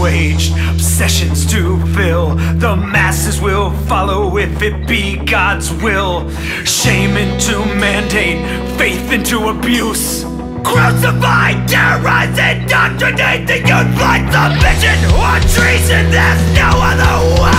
waged obsessions to fill. The masses will follow if it be God's will. Shame into mandate, faith into abuse. Crucify, terrorize, indoctrinate the youth by submission or treason. There's no other way.